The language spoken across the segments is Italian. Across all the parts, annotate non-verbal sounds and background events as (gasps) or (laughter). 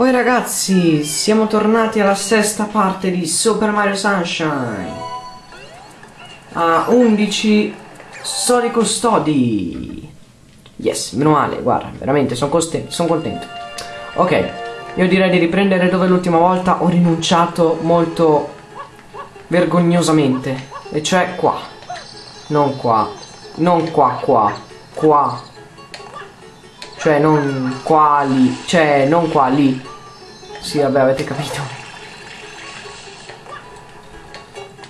Poi ragazzi, siamo tornati alla sesta parte di Super Mario Sunshine. A 11 soli custodi. Yes, meno male, guarda, veramente sono son contento. Ok, io direi di riprendere dove l'ultima volta ho rinunciato molto vergognosamente. E cioè qua. Non qua. Non qua, qua. Qua. Cioè non qua lì. Cioè non qua lì. Sì, vabbè, avete capito.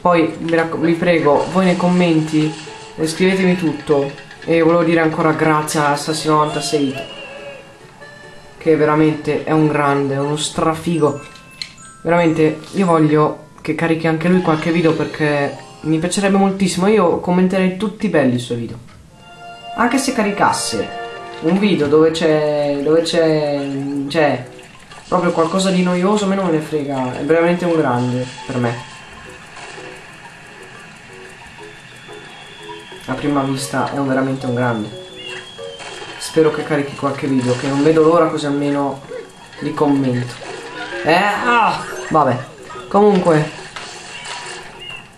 Poi vi, prego, voi nei commenti scrivetemi tutto. E volevo dire ancora grazie a Assassino96 che veramente è un grande, uno strafigo. Veramente io voglio che carichi anche lui qualche video perché mi piacerebbe moltissimo. Io commenterei tutti belli i suoi video. Anche se caricasse un video dove c'è dove c'è c'è proprio qualcosa di noioso, a me non me ne frega, è veramente un grande per me. A prima vista è un veramente un grande. Spero che carichi qualche video, che non vedo l'ora così almeno li commento. Eh, ah, vabbè. Comunque,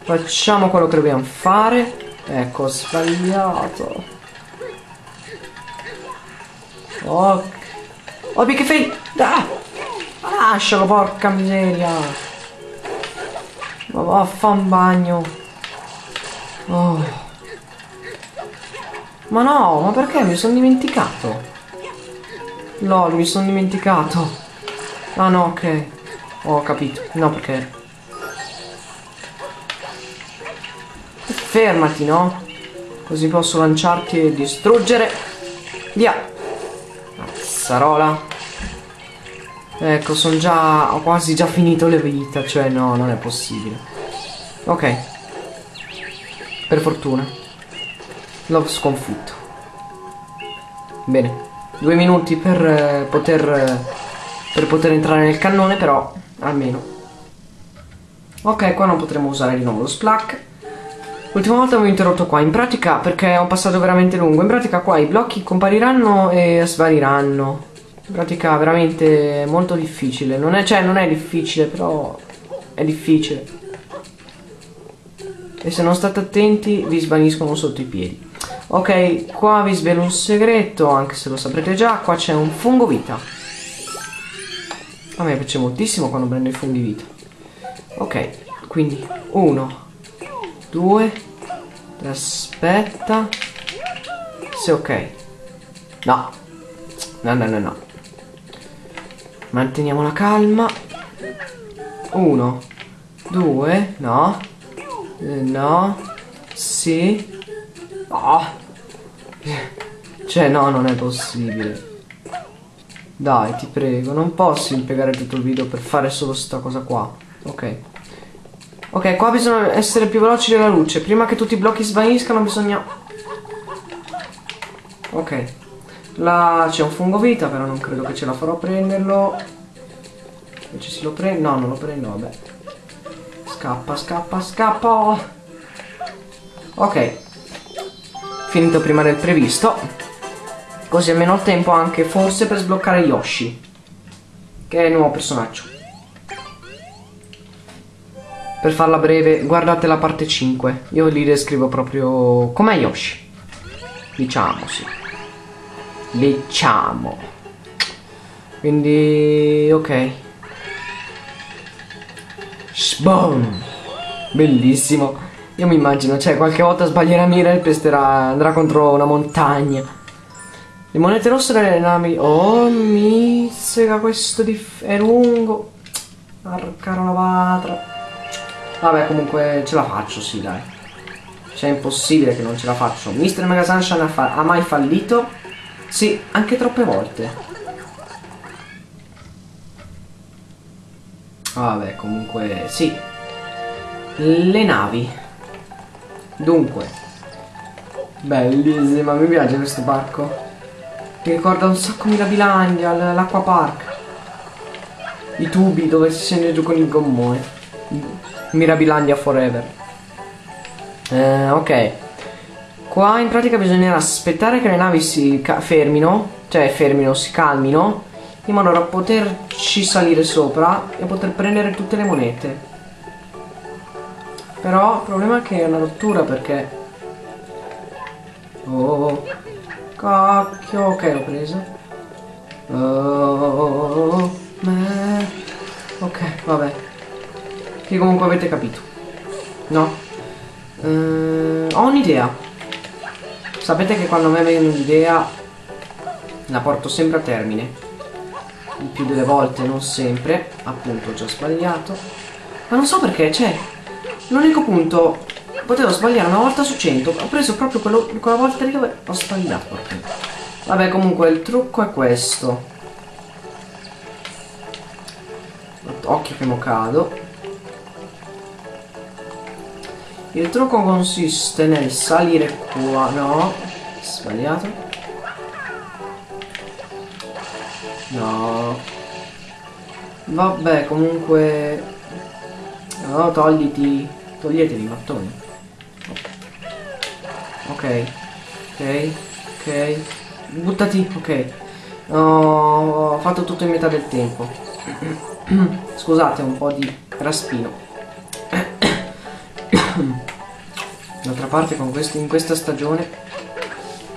facciamo quello che dobbiamo fare. Ecco, sbagliato. Oh, oh che fai? Ah, lascialo, porca miseria. Ma va a fa un bagno. Oh. Ma no, ma perché mi sono dimenticato? Lol, mi sono dimenticato. Ah no, ok. Ho capito. No, perché... Fermati, no? Così posso lanciarti e distruggere. Via. Mazzarola. Ecco, sono già... Ho quasi già finito le vita. Cioè, no, non è possibile. Ok. Per fortuna. L'ho sconfitto. Bene. Due minuti per eh, poter... Eh, per poter entrare nel cannone, però almeno. Ok, qua non potremo usare di nuovo lo splack. L'ultima volta avevo interrotto qua, in pratica perché ho passato veramente lungo, in pratica qua i blocchi compariranno e svariranno. In pratica veramente molto difficile, non è, cioè non è difficile, però è difficile. E se non state attenti vi svaniscono sotto i piedi. Ok, qua vi svelo un segreto, anche se lo saprete già, qua c'è un fungo vita. A me piace moltissimo quando prendo i funghi vita. Ok, quindi uno, due, aspetta. Se ok. No. No, no, no, no. Manteniamo la calma. Uno, due, no. Eh, no. Sì. Oh. Cioè, no, non è possibile. Dai, ti prego, non posso impiegare tutto il video per fare solo sta cosa qua. Ok. Ok, qua bisogna essere più veloci della luce. Prima che tutti i blocchi svaniscano bisogna... Ok. Là c'è un fungo vita, però non credo che ce la farò a prenderlo. Invece se lo prendo... No, non lo prendo, vabbè. Scappa, scappa, scappa. Ok. Finito prima del previsto. Così almeno ho tempo anche forse per sbloccare Yoshi. Che è il nuovo personaggio. Per farla breve, guardate la parte 5. Io li descrivo proprio com'è Yoshi. Diciamo, sì. Diciamo. Quindi, ok. Sboom! Bellissimo. Io mi immagino, cioè, qualche volta sbaglierà mira e pesterà, andrà contro una montagna. Le monete rosse delle navi. Oh, mi sega questo di... è lungo. Arca la patra. Vabbè, comunque ce la faccio, sì, dai. Cioè, è impossibile che non ce la faccio. Mister Mega Sunshine ha, ha mai fallito? Sì, anche troppe volte. Vabbè, comunque, sì. Le navi. Dunque. Bellissima, mi piace questo parco. Mi ricorda un sacco Mirabilandia, l'acqua park. I tubi dove si scende giù con il gommone. Mirabilandia Forever. Eh, ok. Qua in pratica bisognerà aspettare che le navi si fermino, cioè fermino, si calmino, in modo da poterci salire sopra e poter prendere tutte le monete. Però il problema è che è una rottura perché... Oh, cacchio, ok l'ho presa. Oh, me. Ok, vabbè. Che comunque avete capito. No? Uh, ho un'idea. Sapete che quando me viene un'idea la porto sempre a termine il più delle volte, non sempre, appunto ho già sbagliato. Ma non so perché, cioè, l'unico punto, potevo sbagliare una volta su 100, ho preso proprio quello, quella volta lì dove ho sbagliato. Vabbè, comunque il trucco è questo. Occhio che mo cado. Il trucco consiste nel salire qua, no, sbagliato. No. Vabbè, comunque... No, togliti... Toglieteli i mattoni. Ok. Ok. Ok. Buttati. Ok. Ho fatto tutto in metà del tempo. (clears throat) Scusate, un po' di raspino. D'altra parte con questi, in questa stagione...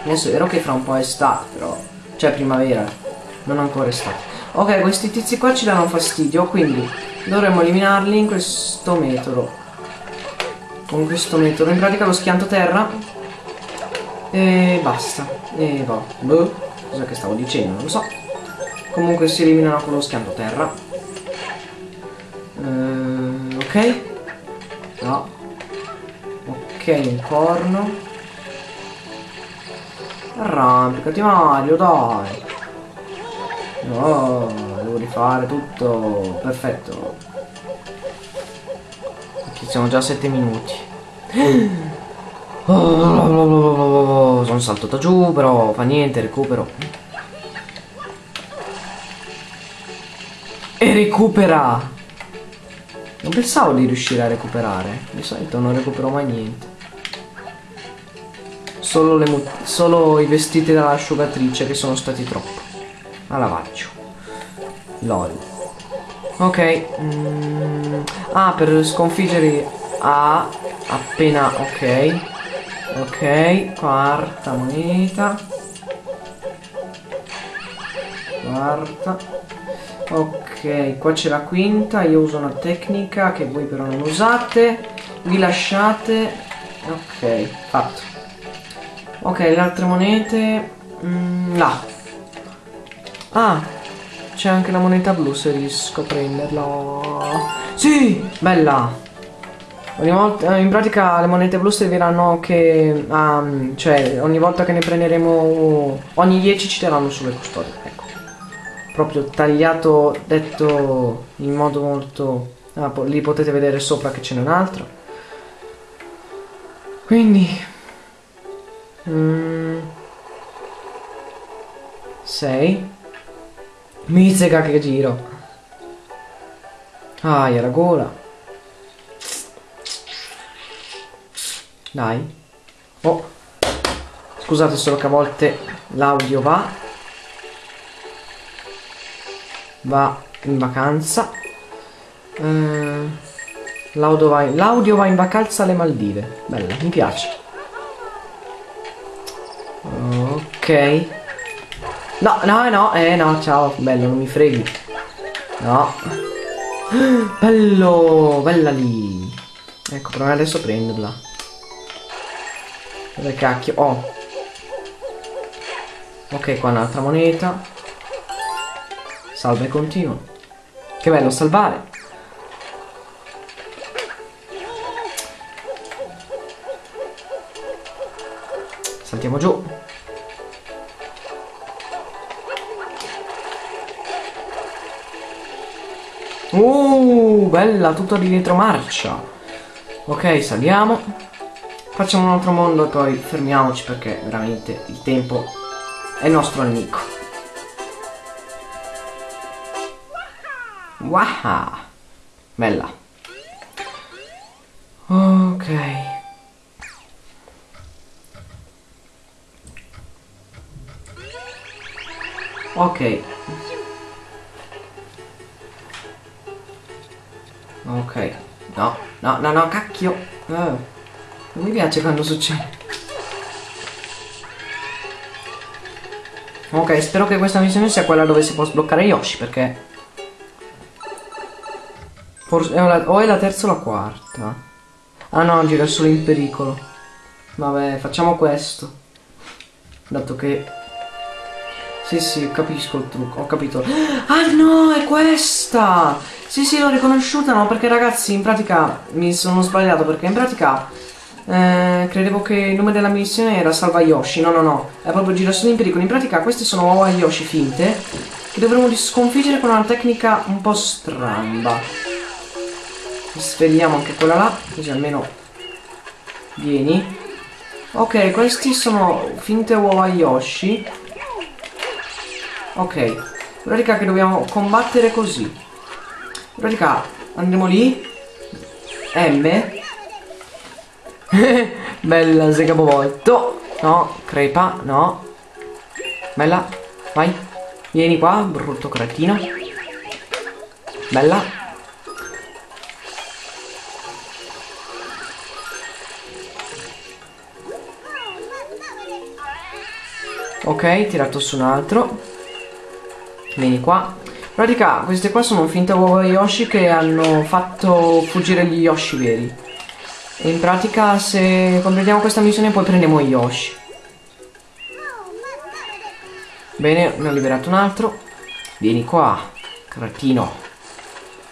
Adesso è vero che fra un po' è estate, però... Cioè primavera non ancora estate. Ok, questi tizi qua ci danno fastidio, quindi dovremmo eliminarli in questo metodo. Con questo metodo. In pratica lo schianto terra. E basta. E va. Boh. Cosa che stavo dicendo? Non lo so. Comunque si eliminano con lo schianto terra. Uh, ok. No. Ok, un corno. Arrampicati Mario, dai. No, devo rifare tutto. Perfetto. Ci siamo già a 7 minuti. (gasps) Sono saltato giù, però fa niente, recupero. E recupera! Non pensavo di riuscire a recuperare. Di solito non recupero mai niente. Solo, solo i vestiti dall'asciugatrice che sono stati troppo. A lavaggio. Lol. Ok mm. ah per sconfiggere A appena ok. Ok quarta moneta. Quarta. Ok qua c'è la quinta io uso una tecnica che voi però non usate. Vi lasciate. Ok fatto ok le altre monete mm, là Ah, c'è anche la moneta blu se riesco a prenderla. Sì, bella. Ogni volta, in pratica le monete blu serviranno che, um, cioè ogni volta che ne prenderemo, ogni 10 ci daranno sulle custodie, ecco. Proprio tagliato, detto in modo molto, ah, lì potete vedere sopra che ce n'è un altro. Quindi, 6. Mm, Mizzica che giro. Ah, la gola. Dai. Oh. Scusate solo che a volte l'audio va. Va in vacanza. Eh, l'audio va, in, va in vacanza alle Maldive. Bella, mi piace. Ok. No, no, no, eh no, ciao, bello, non mi freghi. No. (gasps) Bello, bella lì. Ecco, proviamo adesso a prenderla. Dove cacchio? Oh. Ok, qua un'altra moneta. Salva e continua. Che bello salvare. Saltiamo giù. Uh, bella, tutto di retromarcia. Ok, saliamo. Facciamo un altro mondo e poi fermiamoci perché veramente il tempo è nostro nemico. Wow! Bella. Ok. Ok. Ok. No, no, no, no, cacchio. Uh, non mi piace quando succede. Ok, spero che questa missione sia quella dove si può sbloccare Yoshi, perché... Forse è la, o è la terza o la quarta. Ah no, gira solo in pericolo. Vabbè, facciamo questo. Dato che sì, sì, capisco il trucco, ho capito. Ah no, è questa! Sì, sì, l'ho riconosciuta, no, perché ragazzi, in pratica mi sono sbagliato, perché in pratica eh, credevo che il nome della missione era Salva Yoshi. No, no, no, è proprio girasole in pericolo. In pratica queste sono uova Yoshi finte che dovremo sconfiggere con una tecnica un po' stramba. Svegliamo anche quella là, così almeno vieni. Ok, questi sono finte uova Yoshi. Ok, in pratica che dobbiamo combattere così. In pratica andremo lì. M. (laughs) Bella segapovolto. No, crepa, no. Bella, vai. Vieni qua, brutto cretino. Bella. Ok, tirato su un altro. Vieni qua pratica queste qua sono finte uova Yoshi che hanno fatto fuggire gli Yoshi veri. E in pratica se completiamo questa missione poi prendiamo Yoshi. Bene, ne ho liberato un altro. Vieni qua, cretino.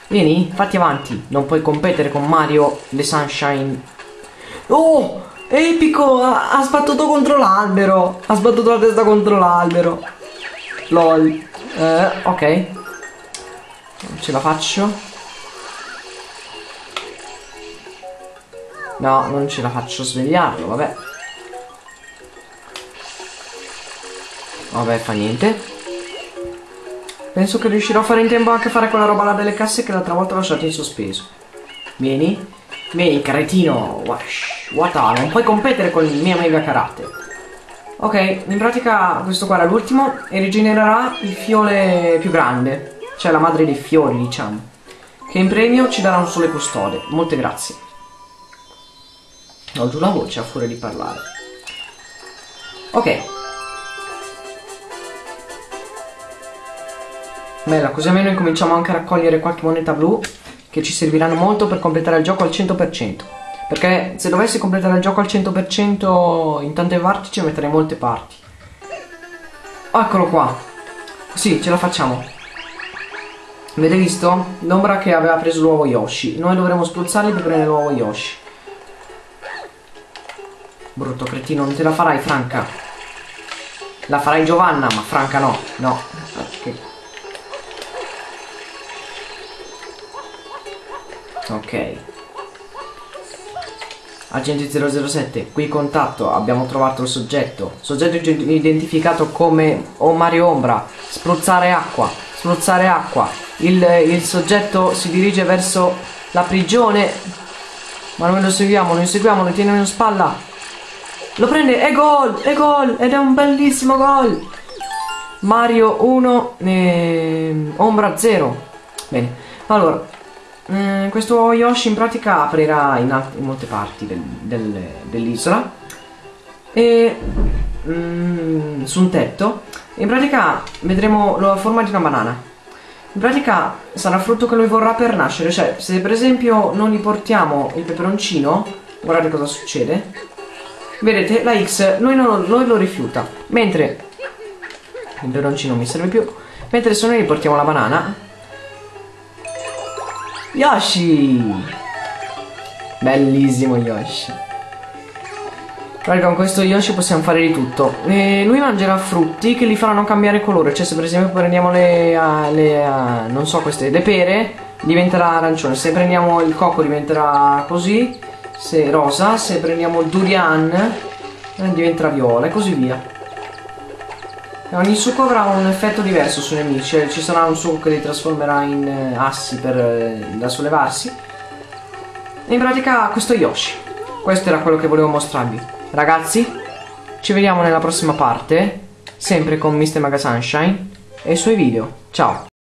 Vieni, fatti avanti. Non puoi competere con Mario The Sunshine. Oh! Epico! Ha, ha sbattuto contro l'albero! Ha sbattuto la testa contro l'albero. LOL. Eh, ok. Ce la faccio? No, non ce la faccio svegliarlo, vabbè. Vabbè, fa niente. Penso che riuscirò a fare in tempo anche a fare quella roba là delle casse che l'altra volta ho lasciato in sospeso. Vieni. Vieni, cretino. Wash. Wata, non puoi competere con il mio mega karate. Ok, in pratica questo qua era l'ultimo e rigenererà il fiole più grande cioè la madre dei fiori, diciamo, che in premio ci darà un sole custode. Molte grazie. Ho giù la voce a furia di parlare. Ok. Bella, così almeno incominciamo anche a raccogliere qualche moneta blu che ci serviranno molto per completare il gioco al 100%. Perché se dovessi completare il gioco al 100% in tante parti ci metterei molte parti. Eccolo qua. Sì, ce la facciamo. Avete visto? L'ombra che aveva preso l'uovo Yoshi. Noi dovremo spruzzarli per prendere l'uovo Yoshi. Brutto cretino, non te la farai Franca. La farai Giovanna, ma Franca no. No. Okay. Ok. Agente 007, qui contatto, abbiamo trovato il soggetto. Soggetto identificato come Mario Ombra. Spruzzare acqua, spruzzare acqua il, il soggetto si dirige verso la prigione ma noi lo seguiamo, lo inseguiamo, lo teniamo in spalla lo prende, è gol, è gol ed è un bellissimo gol Mario 1 e Ombra 0 bene, allora eh, questo Yoshi in pratica aprirà in, in molte parti del, del, dell'isola. E mm, su un tetto. In pratica vedremo la forma di una banana. In pratica sarà frutto che lui vorrà per nascere, cioè se per esempio non gli portiamo il peperoncino, guardate cosa succede. Vedete, la X lui, non, lui lo rifiuta, mentre il peperoncino mi serve più, mentre se noi gli portiamo la banana... Yoshi! Bellissimo Yoshi. Raga, con questo Yoshi possiamo fare di tutto. E lui mangerà frutti che gli faranno cambiare colore. Cioè, se per esempio prendiamo le, uh, le uh, non so, queste, le pere, diventerà arancione. Se prendiamo il cocco diventerà così, se rosa. Se prendiamo il durian, eh, diventerà viola e così via. E ogni succo avrà un effetto diverso sui nemici. Cioè, ci sarà un succo che li trasformerà in uh, assi per, eh, da sollevarsi. E in pratica questo Yoshi. Questo era quello che volevo mostrarvi. Ragazzi, ci vediamo nella prossima parte, sempre con Mr. Maga Sunshine e i suoi video. Ciao!